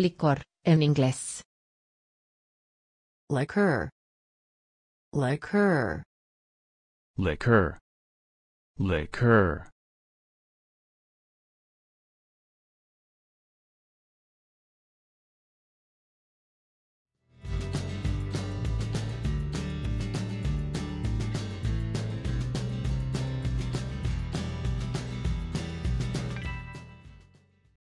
Liquor. In English. Liquor. Liquor. Liquor. Liquor.